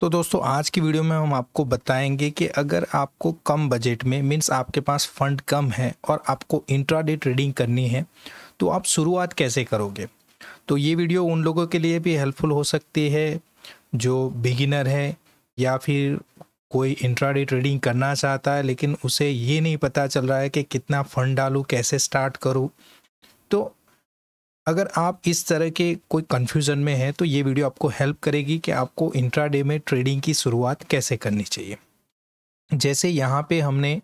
तो दोस्तों, आज की वीडियो में हम आपको बताएँगे कि अगर आपको कम बजट में मीन्स आपके पास फंड कम है और आपको इंट्राडे ट्रेडिंग करनी है तो आप शुरुआत कैसे करोगे? तो ये वीडियो उन लोगों के लिए भी हेल्पफुल हो सकती है जो बिगिनर है या फिर कोई इंट्राडे ट्रेडिंग करना चाहता है, लेकिन उसे ये नहीं पता चल रहा है कि कितना फ़ंड डालूँ, कैसे स्टार्ट करूँ। तो अगर आप इस तरह के कोई कन्फ्यूज़न में हैं तो ये वीडियो आपको हेल्प करेगी कि आपको इंट्राडे में ट्रेडिंग की शुरुआत कैसे करनी चाहिए। जैसे यहाँ पे हमने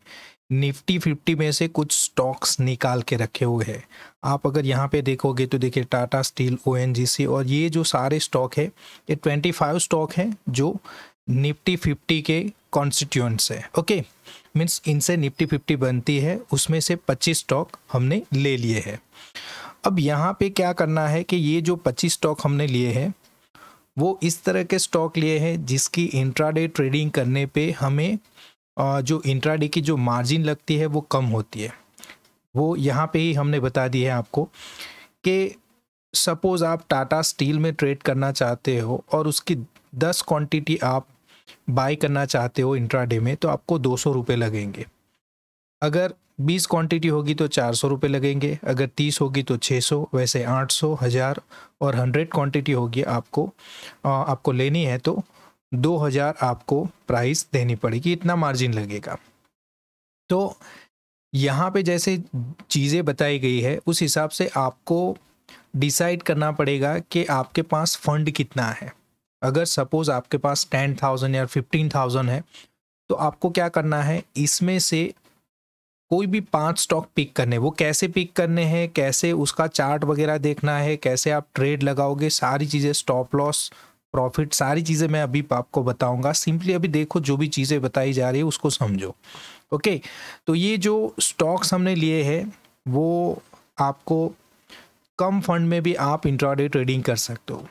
निफ्टी फिफ्टी में से कुछ स्टॉक्स निकाल के रखे हुए हैं। आप अगर यहाँ पे देखोगे तो देखिए टाटा स्टील ओएनजीसी और ये जो सारे स्टॉक है, ये ट्वेंटी फाइव स्टॉक हैं जो निफ्टी फिफ्टी के कॉन्स्टिट्यूंट्स हैं। ओके मीन्स इनसे निफ्टी फिफ्टी बनती है, उसमें से पच्चीस स्टॉक हमने ले लिए हैं। अब यहाँ पे क्या करना है कि ये जो 25 स्टॉक हमने लिए हैं, वो इस तरह के स्टॉक लिए हैं जिसकी इंट्राडे ट्रेडिंग करने पे हमें जो इंट्राडे की जो मार्जिन लगती है वो कम होती है। वो यहाँ पे ही हमने बता दिया है आपको कि सपोज़ आप टाटा स्टील में ट्रेड करना चाहते हो और उसकी दस क्वांटिटी आप बाई करना चाहते हो इंट्राडे में तो आपको दो सौ लगेंगे। अगर बीस क्वांटिटी होगी तो चार सौ रुपये लगेंगे अगर तीस होगी तो छः सौ वैसे आठ सौ हज़ार और हंड्रेड क्वांटिटी होगी आपको आ, आपको लेनी है तो दो हज़ार आपको प्राइस देनी पड़ेगी इतना मार्जिन लगेगा। तो यहाँ पे जैसे चीज़ें बताई गई है उस हिसाब से आपको डिसाइड करना पड़ेगा कि आपके पास फंड कितना है। अगर सपोज़ आपके पास टेन थाउज़ेंड या फिफ्टीन थाउज़ेंड है तो आपको क्या करना है इसमें से कोई भी पाँच स्टॉक पिक करने वो कैसे पिक करने हैं, कैसे उसका चार्ट वगैरह देखना है, कैसे आप ट्रेड लगाओगे, सारी चीज़ें स्टॉप लॉस प्रॉफिट सारी चीज़ें मैं अभी आपको बताऊँगा। सिंपली अभी देखो, जो भी चीज़ें बताई जा रही है, उसको समझो। ओके तो ये जो स्टॉक्स हमने लिए हैं, वो आपको कम फंड में भी आप इंट्राडे ट्रेडिंग कर सकते हो।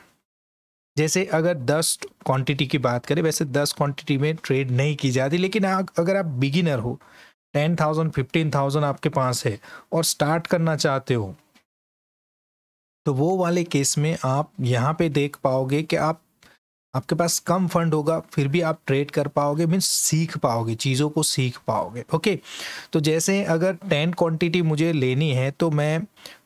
जैसे अगर 10 क्वांटिटी की बात करें, वैसे 10 क्वांटिटी में ट्रेड नहीं की जाती, लेकिन अगर आप बिगिनर हो टेन थाउज़ेंड फिफ्टीन थाउज़ेंड आपके पास है और स्टार्ट करना चाहते हो तो वो वाले केस में आप यहाँ पे देख पाओगे कि आप, आपके पास कम फंड होगा, फिर भी आप ट्रेड कर पाओगे मीन्स सीख पाओगे, चीज़ों को सीख पाओगे ओके तो जैसे अगर टेन क्वांटिटी मुझे लेनी है तो मैं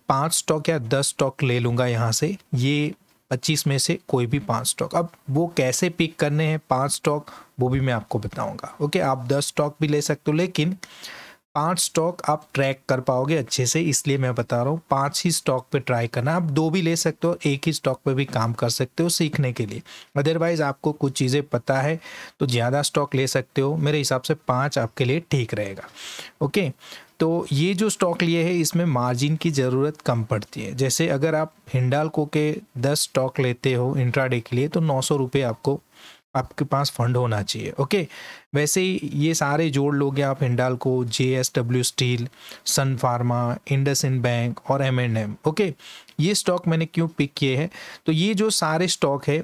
पाँच स्टॉक या दस स्टॉक ले लूँगा यहाँ से, ये पच्चीस में से कोई भी पाँच स्टॉक अब वो कैसे पिक करने हैं पाँच स्टॉक वो भी मैं आपको बताऊँगा। ओके आप दस स्टॉक भी ले सकते हो, लेकिन पाँच स्टॉक आप ट्रैक कर पाओगे अच्छे से, इसलिए मैं बता रहा हूँ, पाँच ही स्टॉक पे ट्राई करना। आप दो भी ले सकते हो, एक ही स्टॉक पे भी काम कर सकते हो सीखने के लिए। अदरवाइज़ आपको कुछ चीज़ें पता है तो ज़्यादा स्टॉक ले सकते हो। मेरे हिसाब से पाँच आपके लिए ठीक रहेगा। ओके तो ये जो स्टॉक लिए है, इसमें मार्जिन की ज़रूरत कम पड़ती है। जैसे अगर आप हिंडालको के दस स्टॉक लेते हो इंट्राडे के लिए तो नौ सौ रुपये आपको, आपके पास फंड होना चाहिए ओके वैसे ही ये सारे जोड़ लोगे आप Hindalco J S W steel Sun Pharma IndusInd Bank और एम एंड एम ओके ये स्टॉक मैंने क्यों पिक किए हैं? तो ये जो सारे स्टॉक है,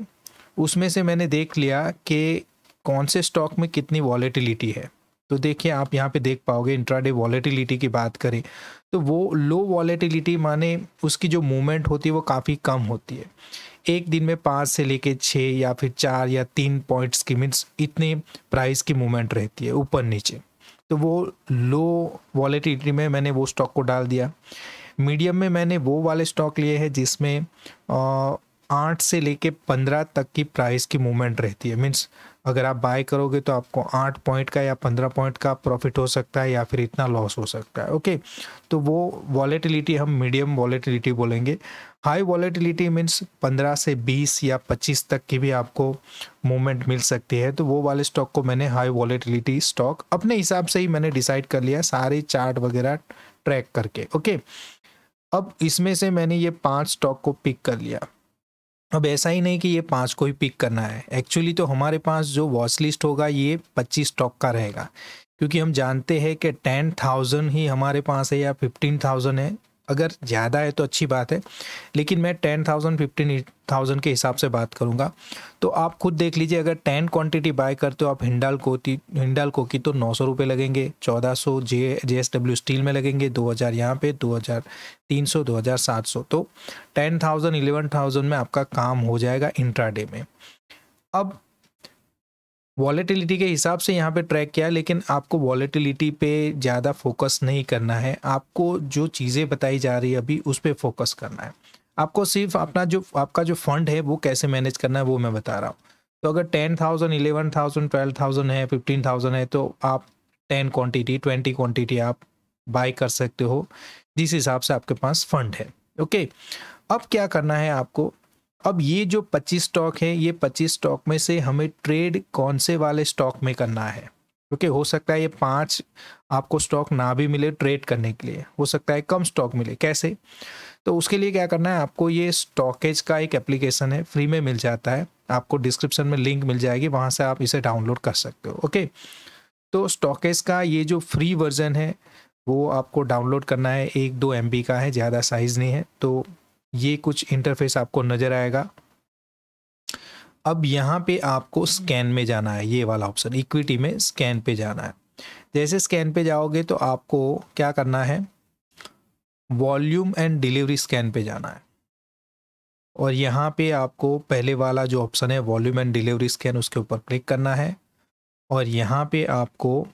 उसमें से मैंने देख लिया कि कौन से स्टॉक में कितनी वॉलेटिलिटी है। तो देखिए, आप यहाँ पे देख पाओगे इंट्राडे वॉलेटिलिटी की बात करें तो वो लो वॉलेटिलिटी माने उसकी जो मूवमेंट होती है, वो काफ़ी कम होती है। एक दिन में पाँच से लेके छः या फिर चार या तीन पॉइंट्स की मीन्स इतने प्राइस की मूवमेंट रहती है, ऊपर नीचे। तो वो लो वॉलेटिलिटी में मैंने वो स्टॉक को डाल दिया। मीडियम में मैंने वो वाले स्टॉक लिए हैं, जिसमें आठ से लेके पंद्रह तक की प्राइस की मूवमेंट रहती है। मीन्स अगर आप बाय करोगे तो आपको आठ पॉइंट का या पंद्रह पॉइंट का प्रॉफिट हो सकता है या फिर इतना लॉस हो सकता है ओके तो वो वॉलेटिलिटी हम मीडियम वॉलेटिलिटी बोलेंगे। हाई वॉलेटिलिटी मीन्स पंद्रह से बीस या पच्चीस तक की भी आपको मूवमेंट मिल सकती है। तो वो वाले स्टॉक को मैंने हाई वॉलेटिलिटी स्टॉक अपने हिसाब से ही मैंने डिसाइड कर लिया सारे चार्ट वगैरह ट्रैक करके ओके अब इसमें से मैंने ये पाँच स्टॉक को पिक कर लिया। अब ऐसा ही नहीं कि ये पाँच को ही पिक करना है। एक्चुअली तो हमारे पास जो वॉच लिस्ट होगा, ये पच्चीस स्टॉक का रहेगा। क्योंकि हम जानते हैं कि टेन थाउज़ेंड ही हमारे पास है या फिफ्टीन थाउज़ेंड है। अगर ज़्यादा है तो अच्छी बात है, लेकिन मैं टेन थाउज़ेंड, फिफ्टीन थाउज़ेंड के हिसाब से बात करूँगा। तो आप खुद देख लीजिए, अगर टेन क्वांटिटी बाय करते हो आप हिंडाल को हिंडाल को की तो नौ सौ रुपये लगेंगे, चौदह सौ J J S W steel में लगेंगे, दो हज़ार यहाँ पे, दो हज़ार तीन सौ, दो हज़ार सात सौ। तो टेन थाउज़ेंड, इलेवन थाउज़ेंड में आपका काम हो जाएगा इंट्राडे में। अब वॉलेटिलिटी के हिसाब से यहाँ पे ट्रैक किया, लेकिन आपको वॉलेटिलिटी पे ज़्यादा फोकस नहीं करना है। आपको जो चीज़ें बताई जा रही है अभी, उस पर फोकस करना है। आपको सिर्फ़ अपना जो, आपका जो फंड है, वो कैसे मैनेज करना है, वो मैं बता रहा हूँ। तो अगर ten thousand eleven thousand twelve thousand है फिफ्टीन थाउज़ेंड है तो आप टेन क्वांटिटी ट्वेंटी क्वांटिटी आप बाय कर सकते हो, जिस हिसाब से आपके पास फंड है। ओके अब क्या करना है आपको? अब ये जो 25 स्टॉक है, ये 25 स्टॉक में से हमें ट्रेड कौन से वाले स्टॉक में करना है? क्योंकि हो सकता है ये पाँच आपको स्टॉक ना भी मिले ट्रेड करने के लिए। हो सकता है कम स्टॉक मिले। कैसे? तो उसके लिए क्या करना है, आपको ये स्टॉकेज का एक एप्लीकेशन है फ्री में मिल जाता है। आपको डिस्क्रिप्शन में लिंक मिल जाएगी, वहाँ से आप इसे डाउनलोड कर सकते हो ओके तो स्टॉकेज का ये जो फ्री वर्जन है, वो आपको डाउनलोड करना है, एक दो एम का है, ज़्यादा साइज़ नहीं है तो ये कुछ इंटरफेस आपको नज़र आएगा। अब यहाँ पे आपको स्कैन में जाना है, ये वाला ऑप्शन इक्विटी में स्कैन पे जाना है। जैसे स्कैन पे जाओगे तो आपको क्या करना है? वॉल्यूम एंड डिलीवरी स्कैन पे जाना है। और यहाँ पे आपको पहले वाला जो ऑप्शन है वॉल्यूम एंड डिलीवरी स्कैन उसके ऊपर क्लिक करना है। और यहाँ पे आपको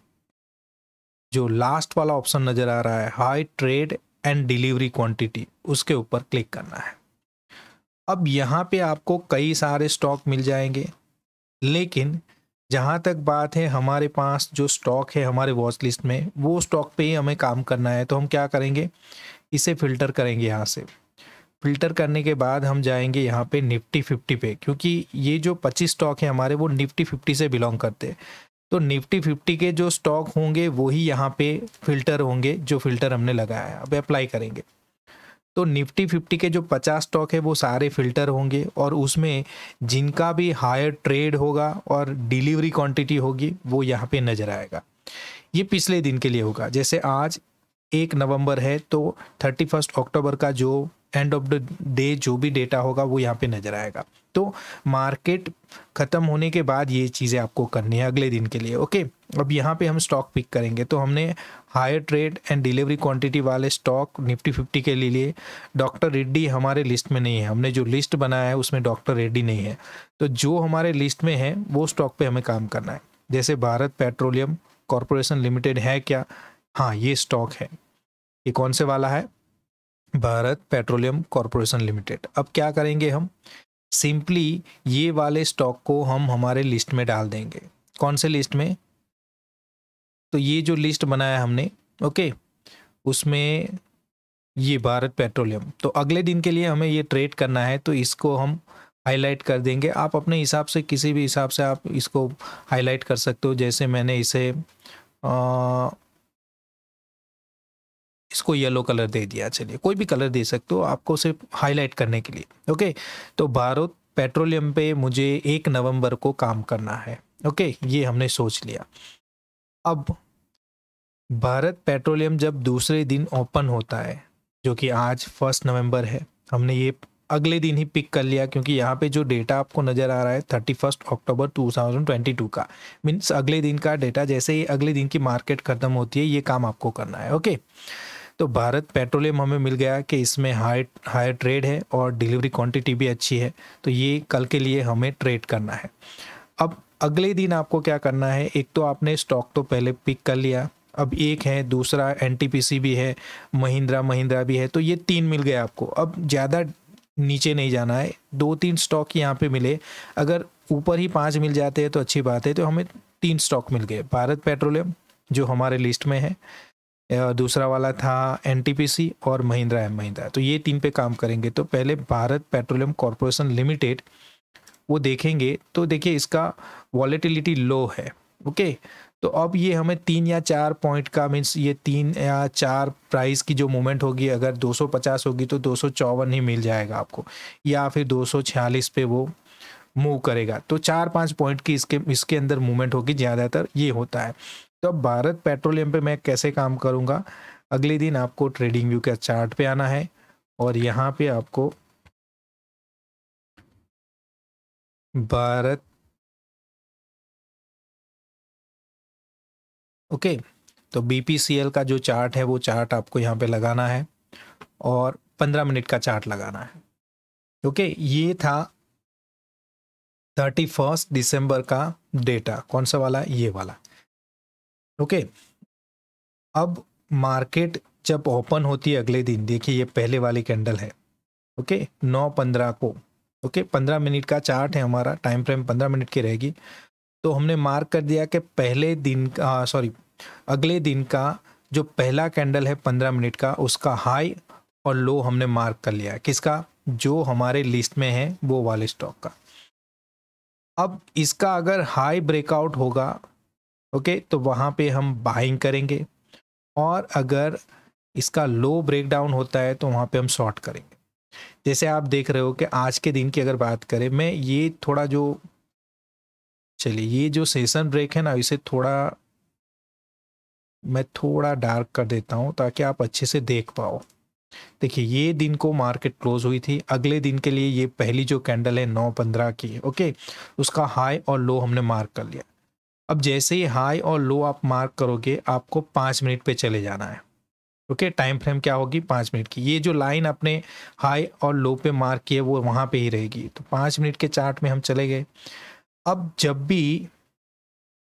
जो लास्ट वाला ऑप्शन नज़र आ रहा है high trade and delivery quantity उसके ऊपर क्लिक करना है। अब यहाँ पे आपको कई सारे स्टॉक मिल जाएँगे, लेकिन जहाँ तक बात है हमारे पास जो स्टॉक है हमारे वॉच लिस्ट में, वो स्टॉक पे ही हमें काम करना है। तो हम क्या करेंगे? इसे फ़िल्टर करेंगे यहाँ से। फ़िल्टर करने के बाद हम जाएँगे यहाँ पे निफ्टी फिफ्टी पे, क्योंकि ये जो पच्चीस स्टॉक है हमारे, वो निफ्टी फिफ्टी से बिलोंग करते हैं। तो निफ्टी फिफ्टी के जो स्टॉक होंगे, वही यहाँ पे फ़िल्टर होंगे, जो फ़िल्टर हमने लगाया है। अब अप्लाई करेंगे। तो निफ्टी फिफ्टी के जो पचास स्टॉक है, वो सारे फ़िल्टर होंगे और उसमें जिनका भी हायर ट्रेड होगा और डिलीवरी क्वांटिटी होगी, वो यहाँ पे नज़र आएगा। ये पिछले दिन के लिए होगा। जैसे आज एक नवंबर है तो थर्टी फ़र्स्ट अक्टूबर का जो एंड ऑफ़ द डे जो भी डेटा होगा वो यहाँ पे नज़र आएगा। तो मार्केट ख़त्म होने के बाद ये चीज़ें आपको करनी है अगले दिन के लिए ओके अब यहाँ पे हम स्टॉक पिक करेंगे। तो हमने higher trade and delivery quantity वाले स्टॉक निफ्टी फिफ्टी के लिए डॉक्टर रेड्डी हमारे लिस्ट में नहीं है। हमने जो लिस्ट बनाया है उसमें डॉक्टर रेड्डी नहीं है। तो जो हमारे लिस्ट में है, वो स्टॉक पर हमें काम करना है। जैसे भारत पेट्रोलियम कॉरपोरेशन लिमिटेड है क्या? हाँ ये स्टॉक है। ये कौन से वाला है? Bharat Petroleum Corporation Limited. अब क्या करेंगे हम? सिंपली ये वाले स्टॉक को हम हमारे लिस्ट में डाल देंगे। कौन से लिस्ट में? तो ये जो लिस्ट बनाया हमने ओके उसमें ये भारत पेट्रोलियम। तो अगले दिन के लिए हमें ये ट्रेड करना है तो इसको हम हाईलाइट कर देंगे। आप अपने हिसाब से किसी भी हिसाब से आप इसको हाईलाइट कर सकते हो। जैसे मैंने इसे आ, इसको येलो कलर दे दिया। चलिए, कोई भी कलर दे सकते हो आपको सिर्फ़ हाईलाइट करने के लिए ओके तो भारत पेट्रोलियम पे मुझे एक नवंबर को काम करना है ओके ये हमने सोच लिया। अब भारत पेट्रोलियम जब दूसरे दिन ओपन होता है, जो कि आज फ़र्स्ट नवंबर है, हमने ये अगले दिन ही पिक कर लिया, क्योंकि यहाँ पे जो डेटा आपको नज़र आ रहा है thirty first October two thousand twenty two का मीन्स अगले दिन का डेटा जैसे ही अगले दिन की मार्केट ख़त्म होती है, ये काम आपको करना है ओके तो भारत पेट्रोलियम हमें मिल गया कि इसमें हाई हाई ट्रेड है और डिलीवरी क्वांटिटी भी अच्छी है। तो ये कल के लिए हमें ट्रेड करना है। अब अगले दिन आपको क्या करना है? एक तो आपने स्टॉक तो पहले पिक कर लिया। अब एक है, दूसरा एनटीपीसी भी है, महिंद्रा महिंद्रा भी है तो ये तीन मिल गए आपको। अब ज़्यादा नीचे नहीं जाना है। दो तीन स्टॉक यहाँ पे मिले। अगर ऊपर ही पाँच मिल जाते हैं तो अच्छी बात है। तो हमें तीन स्टॉक मिल गए। भारत पेट्रोलियम, जो हमारे लिस्ट में है दूसरा वाला था एनटीपीसी और महिंद्रा एम महिंद्रा। तो ये तीन पे काम करेंगे। तो पहले भारत पेट्रोलियम कॉरपोरेशन लिमिटेड, वो देखेंगे। तो देखिए, इसका वॉलेटिलिटी लो है, ओके? तो अब ये हमें तीन या चार पॉइंट का मीन्स ये तीन या चार प्राइस की जो मूवमेंट होगी, अगर 250 होगी तो दो सौ चौवन ही मिल जाएगा आपको। या फिर दो सौ छियालीस पे वो मूव करेगा। तो चार पाँच पॉइंट की इसके इसके अंदर मूवमेंट होगी, ज़्यादातर ये होता है। तो अब भारत पेट्रोलियम पे मैं कैसे काम करूँगा? अगले दिन आपको ट्रेडिंग व्यू के चार्ट पे आना है और यहाँ पे आपको भारत ओके तो बीपीसीएल का जो चार्ट है, वो चार्ट आपको यहाँ पे लगाना है और पंद्रह मिनट का चार्ट लगाना है। ओके, ये था थर्टी फ़र्स्ट दिसंबर का डेटा कौन सा वाला? ये वाला। ओके। अब मार्केट जब ओपन होती है अगले दिन, देखिए ये पहले वाली कैंडल है, ओके? नौ पंद्रह को, ओके? पंद्रह मिनट का चार्ट है हमारा टाइम फ्रेम पंद्रह मिनट की रहेगी। तो हमने मार्क कर दिया कि पहले दिन का सॉरी अगले दिन का जो पहला कैंडल है पंद्रह मिनट का, उसका हाई और लो हमने मार्क कर लिया किसका? जो हमारे लिस्ट में है, वो वाले स्टॉक का। अब इसका अगर हाई ब्रेकआउट होगा ओके तो वहाँ पे हम बाइंग करेंगे। और अगर इसका लो ब्रेकडाउन होता है तो वहाँ पे हम शॉर्ट करेंगे। जैसे आप देख रहे हो कि आज के दिन की अगर बात करें, मैं ये थोड़ा जो चलिए, ये जो सेशन ब्रेक है ना, इसे थोड़ा, मैं थोड़ा डार्क कर देता हूँ, ताकि आप अच्छे से देख पाओ। देखिए, ये दिन को मार्केट क्लोज हुई थी, अगले दिन के लिए ये पहली जो कैंडल है, नौ पंद्रह की, ओके, उसका हाई और लो हमने मार्क कर लिया। अब जैसे ही हाई और लो आप मार्क करोगे, आपको पाँच मिनट पे चले जाना है। ओके टाइम फ्रेम क्या होगी? पाँच मिनट की। ये जो लाइन आपने हाई और लो पे मार्क किए वो वहाँ पे ही रहेगी। तो पाँच मिनट के चार्ट में हम चले गए। अब जब भी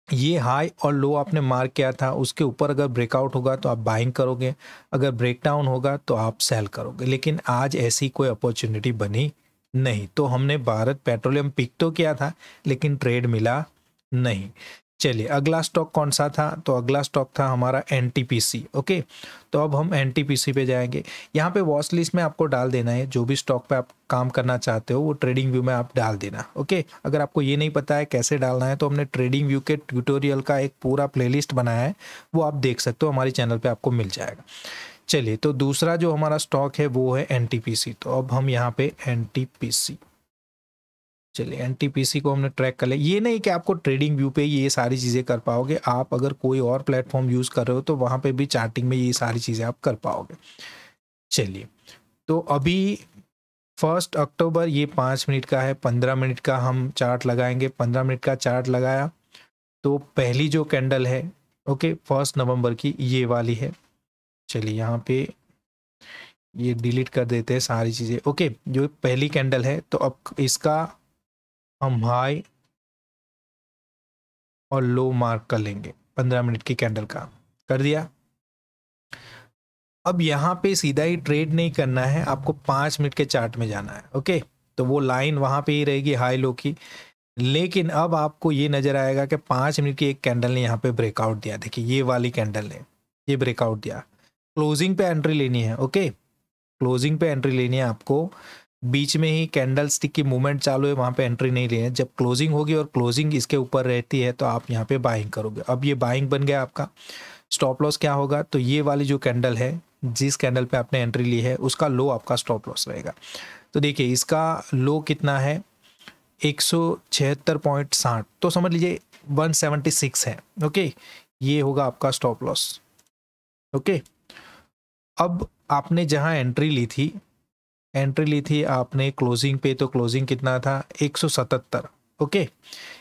ये हाई और लो आपने मार्क किया था, उसके ऊपर अगर ब्रेकआउट होगा तो आप बाइंग करोगे। अगर ब्रेकडाउन होगा तो आप सेल करोगे। लेकिन आज ऐसी कोई अपॉर्चुनिटी बनी नहीं। तो हमने भारत पेट्रोलियम पिक तो किया था, लेकिन ट्रेड मिला नहीं। चलिए, अगला स्टॉक कौन सा था? तो अगला स्टॉक था हमारा एनटीपीसी ओके? तो अब हम एनटीपीसी पे जाएँगे। यहाँ पे वॉच लिस्ट में आपको डाल देना है, जो भी स्टॉक पे आप काम करना चाहते हो, वो ट्रेडिंग व्यू में आप डाल देना, ओके? अगर आपको ये नहीं पता है कैसे डालना है तो हमने ट्रेडिंग व्यू के ट्यूटोरियल का एक पूरा प्लेलिस्ट बनाया है, वो आप देख सकते हो, हमारे चैनल पर आपको मिल जाएगा। चलिए तो दूसरा जो हमारा स्टॉक है, वो है एनटीपीसी तो अब हम यहाँ पे एन चलिए NTPC को हमने ट्रैक कर लिया। ये नहीं कि आपको ट्रेडिंग व्यू पे ये सारी चीज़ें कर पाओगे। आप अगर कोई और प्लेटफॉर्म यूज़ कर रहे हो तो वहाँ पे भी चार्टिंग में ये सारी चीज़ें आप कर पाओगे। चलिए तो अभी फ़र्स्ट अक्टूबर ये पाँच मिनट का है, पंद्रह मिनट का हम चार्ट लगाएँगे। पंद्रह मिनट का चार्ट लगाया तो पहली जो कैंडल है ओके फ़र्स्ट नवंबर की ये वाली है। चलिए, यहाँ पे ये डिलीट कर देते हैं सारी चीज़ें। ओके जो पहली कैंडल है तो अब इसका हम हाई और लो मार्क कर लेंगे। पंद्रह मिनट की कैंडल का। कर दिया? अब यहाँ पे सीधा ही ट्रेड नहीं करना है, आपको पाँच मिनट के चार्ट में जाना है, ओके? तो वो लाइन वहाँ पे ही रहेगी हाई लो की। लेकिन अब आपको ये नज़र आएगा कि पाँच मिनट की एक कैंडल ने यहाँ पे ब्रेकआउट दिया। देखिए, ये वाली कैंडल ने, ये ब्रेकआउट दिया। क्लोजिंग पे एंट्री लेनी है, ओके? क्लोजिंग पे एंट्री लेनी है आपको। बीच में ही कैंडल स्टिक की मूवमेंट चालू है, वहाँ पे एंट्री नहीं लेनी है। जब क्लोजिंग होगी और क्लोजिंग इसके ऊपर रहती है तो आप यहाँ पे बाइंग करोगे। अब ये बाइंग बन गया आपका। स्टॉप लॉस क्या होगा? तो ये वाली जो कैंडल है, जिस कैंडल पे आपने एंट्री ली है, उसका लो आपका स्टॉप लॉस रहेगा। तो देखिए, इसका लो कितना है? एक तो समझ लीजिए 176 है। ओके? ये होगा आपका स्टॉप लॉस ओके? अब आपने जहाँ एंट्री ली थी एंट्री ली थी आपने क्लोजिंग पे तो क्लोजिंग कितना था? 177 ओके?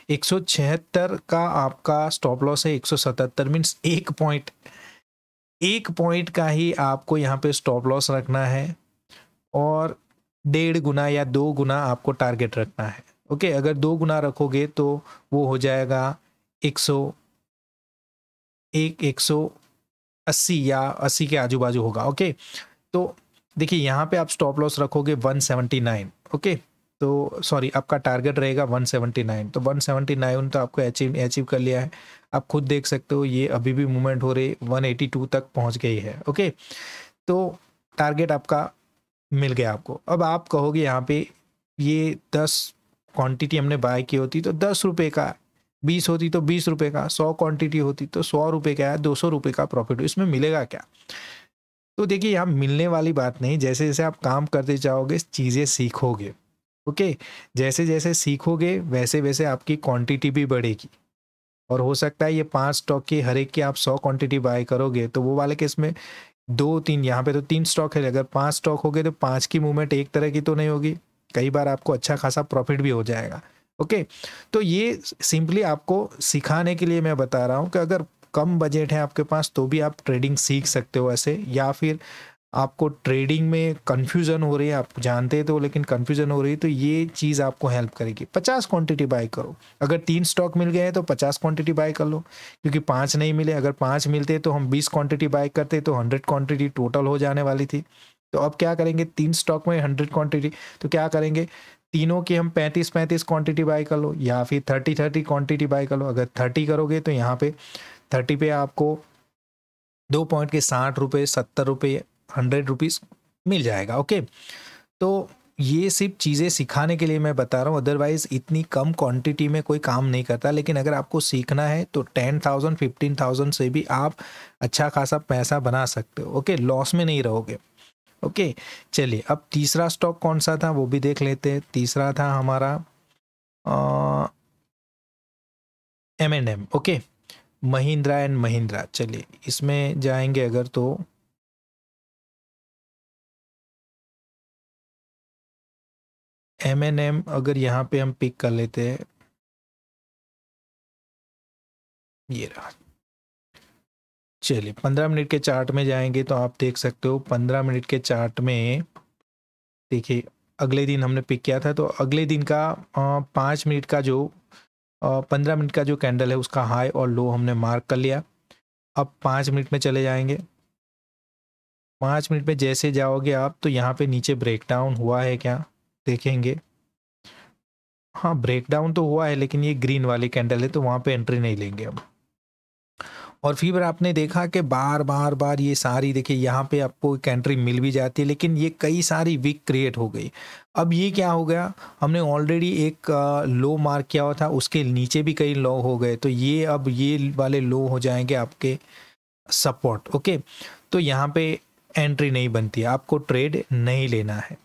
176 का आपका स्टॉप लॉस है 177 मीन्स एक पॉइंट एक पॉइंट का ही आपको यहाँ पे स्टॉप लॉस रखना है और डेढ़ गुना या दो गुना आपको टारगेट रखना है, ओके? अगर दो गुना रखोगे तो वो हो जाएगा एक सौ, एक एक सौ अस्सी या अस्सी के आजू बाजू होगा, ओके? तो देखिए, यहाँ पे आप स्टॉप लॉस रखोगे 179 ओके तो सॉरी आपका टारगेट रहेगा 179 तो 179 तो आपको अचीव अचीव कर लिया है। आप खुद देख सकते हो, ये अभी भी मूवमेंट हो रही 182 तक पहुँच गई है ओके तो टारगेट आपका मिल गया आपको। अब आप कहोगे यहाँ पे, ये दस क्वांटिटी हमने बाय की होती तो दस रुपये का, बीस होती तो बीस रुपये का, सौ क्वांटिटी होती तो सौ रुपये का है दो सौ रुपये का प्रॉफिट इसमें मिलेगा क्या? तो देखिए, यहाँ मिलने वाली बात नहीं जैसे जैसे आप काम करते जाओगे, चीज़ें सीखोगे, ओके? जैसे जैसे सीखोगे वैसे वैसे आपकी क्वांटिटी भी बढ़ेगी। और हो सकता है ये पाँच स्टॉक की, हर एक की आप सौ क्वांटिटी बाय करोगे तो वो वाले केस में दो तीन यहाँ पे तो तीन स्टॉक है, अगर पाँच स्टॉक हो गए तो पाँच की मूवमेंट एक तरह की तो नहीं होगी। कई बार आपको अच्छा खासा प्रॉफिट भी हो जाएगा, ओके? तो ये सिंपली आपको सिखाने के लिए मैं बता रहा हूँ कि अगर कम बजट है आपके पास तो भी आप ट्रेडिंग सीख सकते हो ऐसे, या फिर आपको ट्रेडिंग में कन्फ्यूज़न हो रही है, आप जानते तो लेकिन कन्फ्यूज़न हो रही है तो ये चीज़ आपको हेल्प करेगी। पचास क्वांटिटी बाय करो। अगर तीन स्टॉक मिल गए हैं तो पचास क्वांटिटी बाय कर लो, क्योंकि पाँच नहीं मिले। अगर पाँच मिलते तो हम बीस क्वांटिटी बाय करते तो हंड्रेड क्वांटिटी टोटल हो जाने वाली थी। तो अब क्या करेंगे? तीन स्टॉक में हंड्रेड क्वांटिटी तो क्या करेंगे? तीनों की हम पैंतीस पैंतीस क्वांटिटी बाय कर लो, या फिर थर्टी थर्टी क्वांटिटी बाय कर लो। अगर थर्टी करोगे तो यहाँ पे थर्टी पे आपको दो पॉइंट के साठ रुपये सत्तर रुपये हंड्रेड रुपीज़ मिल जाएगा, ओके? तो ये सिर्फ़ चीज़ें सिखाने के लिए मैं बता रहा हूँ अदरवाइज़ इतनी कम क्वांटिटी में कोई काम नहीं करता। लेकिन अगर आपको सीखना है तो टेन थाउज़ेंड, फिफ्टीन थाउज़ेंड से भी आप अच्छा खासा पैसा बना सकते हो, ओके? लॉस में नहीं रहोगे, ओके? चलिए, अब तीसरा स्टॉक कौन सा था, वो भी देख लेते हैं। तीसरा था हमारा M and M okay? Mahindra and Mahindra. चलिए, इसमें जाएँगे अगर तो। एम एन एम अगर यहाँ पे हम पिक कर लेते हैं। ये रहा। चलिए, पंद्रह मिनट के चार्ट में जाएँगे तो आप देख सकते हो, पंद्रह मिनट के चार्ट में देखिए, अगले दिन हमने पिक किया था तो अगले दिन का पाँच मिनट का जो पंद्रह मिनट का जो कैंडल है, उसका हाई और लो हमने मार्क कर लिया। अब पाँच मिनट में चले जाएँगे। पाँच मिनट में जैसे जाओगे आप तो यहाँ पे नीचे ब्रेकडाउन हुआ है क्या? देखेंगे। हाँ ब्रेकडाउन तो हुआ है, लेकिन ये ग्रीन वाली कैंडल है तो वहाँ पे एंट्री नहीं लेंगे हम। और फिर आपने देखा कि बार बार बार ये सारी देखिए यहाँ पे आपको एक एंट्री मिल भी जाती है लेकिन ये कई सारी वीक क्रिएट हो गई। अब ये क्या हो गया? हमने ऑलरेडी एक लो मार्क किया हुआ था उसके नीचे भी कई लो हो गए तो ये अब ये वाले लो हो जाएँगे आपके सपोर्ट ओके तो यहाँ पे एंट्री नहीं बनती आपको ट्रेड नहीं लेना है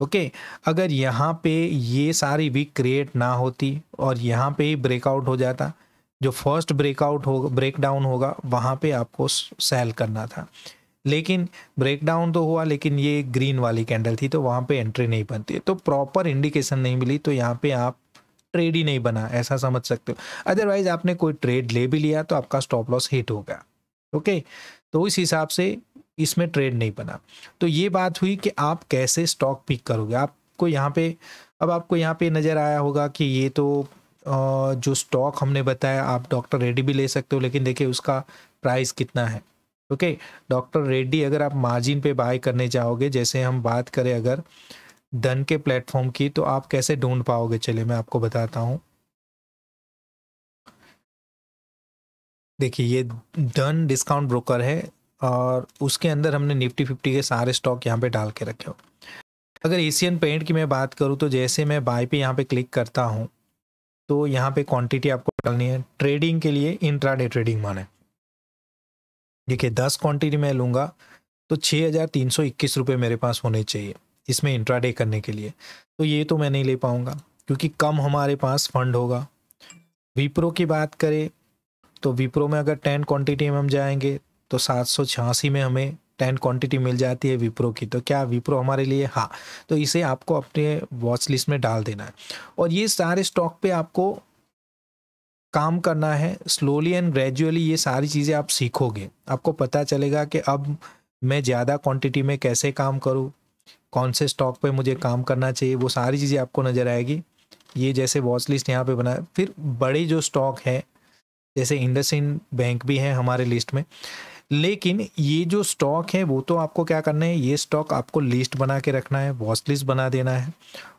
ओके okay, अगर यहाँ पे ये सारी वीक क्रिएट ना होती और यहाँ पे ही ब्रेकआउट हो जाता जो फ़र्स्ट ब्रेकआउट हो ब्रेक डाउन होगा, वहाँ पे आपको सेल करना था। लेकिन ब्रेक डाउन तो हुआ, लेकिन ये ग्रीन वाली कैंडल थी तो वहाँ पे एंट्री नहीं बनती। तो प्रॉपर इंडिकेशन नहीं मिली तो यहाँ पे आप ट्रेड ही नहीं बना, ऐसा समझ सकते हो। अदरवाइज़ आपने कोई ट्रेड ले भी लिया तो आपका स्टॉप लॉस हिट हो गया। ओके तो इस हिसाब से इसमें ट्रेड नहीं बना। तो ये बात हुई कि आप कैसे स्टॉक पिक करोगे? आपको यहाँ पे, अब आपको यहाँ पे नज़र आया होगा कि ये तो जो स्टॉक हमने बताया, आप डॉक्टर रेड्डी भी ले सकते हो, लेकिन देखिए उसका प्राइस कितना है। ओके डॉक्टर रेड्डी अगर आप मार्जिन पे बाय करने जाओगे, जैसे हम बात करें अगर धन के प्लेटफॉर्म की तो आप कैसे ढूंढ पाओगे? चलिए मैं आपको बताता हूँ। देखिए, ये धन डिस्काउंट ब्रोकर है, और उसके अंदर हमने निफ्टी फिफ्टी के सारे स्टॉक यहाँ पे डाल के रखे हो। अगर एशियन पेंट की मैं बात करूँ तो जैसे मैं बाय पे यहाँ पे क्लिक करता हूँ तो यहाँ पे क्वांटिटी आपको डालनी है। ट्रेडिंग के लिए इंट्राडे ट्रेडिंग माने। देखिए, दस क्वांटिटी मैं लूँगा तो छः हज़ार तीन सौ इक्कीस रुपये मेरे पास होने चाहिए इसमें इंट्राडे करने के लिए। तो ये तो मैं नहीं ले पाऊँगा, क्योंकि कम हमारे पास फंड होगा। विप्रो की बात करें तो विप्रो में अगर टेन क्वांटिटी में हम जाएँगे तो सात सौ छियासी में हमें टेन क्वांटिटी मिल जाती है विप्रो की तो क्या विप्रो हमारे लिए? हाँ तो इसे आपको अपने वॉच लिस्ट में डाल देना है। और ये सारे स्टॉक पे आपको काम करना है स्लोली एंड ग्रेजुअली ये सारी चीज़ें आप सीखोगे। आपको पता चलेगा कि अब मैं ज़्यादा क्वांटिटी में कैसे काम करूँ, कौन से स्टॉक पे मुझे काम करना चाहिए, वो सारी चीज़ें आपको नज़र आएगी। ये जैसे वॉच लिस्ट यहाँ पे बना, फिर बड़े जो स्टॉक हैं, जैसे इंडस बैंक भी हैं हमारे लिस्ट में लेकिन ये जो स्टॉक है, वो तो आपको क्या करना है, ये स्टॉक आपको लिस्ट बना के रखना है वॉच लिस्ट बना देना है।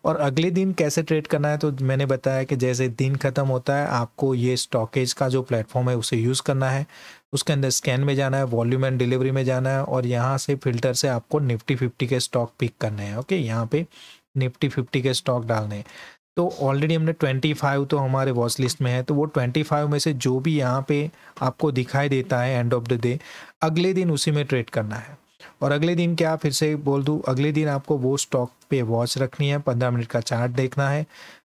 और अगले दिन कैसे ट्रेड करना है तो मैंने बताया कि जैसे दिन ख़त्म होता है, आपको ये स्टॉकेज का जो प्लेटफॉर्म है, उसे यूज़ करना है। उसके अंदर स्कैन में जाना है वॉल्यूम एंड डिलीवरी में जाना है, और यहाँ से फ़िल्टर से आपको निफ्टी फिफ्टी के स्टॉक पिक करने हैं ओके यहाँ पे निफ्टी फिफ्टी के स्टॉक डालने हैं। तो ऑलरेडी हमने 25 तो हमारे वॉच लिस्ट में है तो वो 25 में से जो भी यहाँ पे आपको दिखाई देता है एंड ऑफ़ द डे अगले दिन उसी में ट्रेड करना है। और अगले दिन क्या फिर से बोल दूँ, अगले दिन आपको वो स्टॉक पे वॉच रखनी है, पंद्रह मिनट का चार्ट देखना है।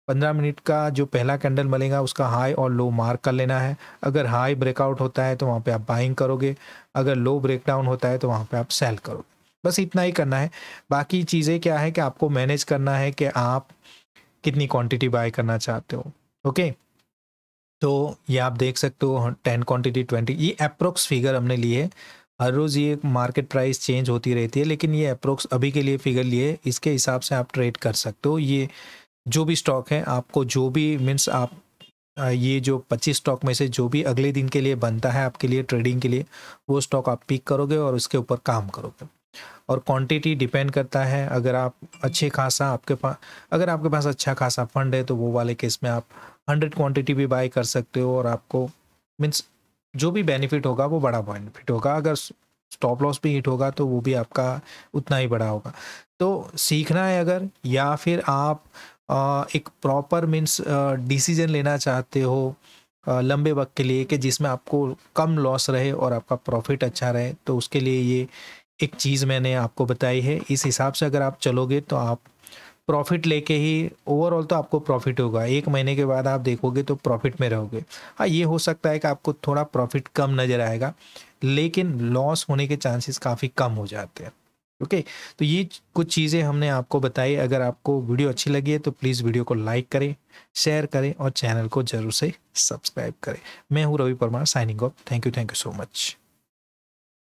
पंद्रह मिनट का जो पहला कैंडल मिलेगा, उसका हाई और लो मार्क कर लेना है। अगर हाई ब्रेकआउट होता है तो वहाँ पे आप बाइंग करोगे। अगर लो ब्रेकडाउन होता है तो वहाँ पे आप सेल करोगे। बस इतना ही करना है। बाकी चीज़ें क्या है कि आपको मैनेज करना है कि आप कितनी क्वांटिटी बाय करना चाहते हो? ओके तो ये आप देख सकते हो टेन क्वांटिटी ट्वेंटी ये अप्रोक्स फिगर हमने ली है हर रोज़ ये मार्केट प्राइस चेंज होती रहती है, लेकिन ये अप्रोक्स अभी के लिए फिगर लिए, इसके हिसाब से आप ट्रेड कर सकते हो। ये जो भी स्टॉक है, आपको जो भी मीन्स आप ये जो 25 स्टॉक में से जो भी अगले दिन के लिए बनता है आपके लिए ट्रेडिंग के लिए, वो स्टॉक आप पिक करोगे और उसके ऊपर काम करोगे। और क्वांटिटी डिपेंड करता है। अगर आप अच्छे खासा आपके पास अगर आपके पास अच्छा खासा फंड है तो वो वाले केस में आप हंड्रेड क्वांटिटी भी बाय कर सकते हो और आपको मीन्स जो भी बेनिफिट होगा, वो बड़ा बेनिफिट होगा। अगर स्टॉप लॉस भी हिट होगा तो वो भी आपका उतना ही बड़ा होगा। तो सीखना है अगर, या फिर आप एक प्रॉपर मीन्स डिसीज़न लेना चाहते हो लंबे वक्त के लिए कि जिसमें आपको कम लॉस रहे और आपका प्रॉफिट अच्छा रहे तो उसके लिए ये एक चीज़ मैंने आपको बताई है, इस हिसाब से अगर आप चलोगे तो आप प्रॉफिट लेके ही ओवरऑल तो आपको प्रॉफिट होगा। एक महीने के बाद आप देखोगे तो प्रॉफिट में रहोगे। हाँ ये हो सकता है कि आपको थोड़ा प्रॉफिट कम नज़र आएगा, लेकिन लॉस होने के चांसेस काफ़ी कम हो जाते हैं। ओके तो ये कुछ चीज़ें हमने आपको बताई। अगर आपको वीडियो अच्छी लगी है तो प्लीज़ वीडियो को लाइक करें शेयर करें और चैनल को ज़रूर से सब्सक्राइब करें। मैं हूँ Ravi Parmar signing off thank you thank you so much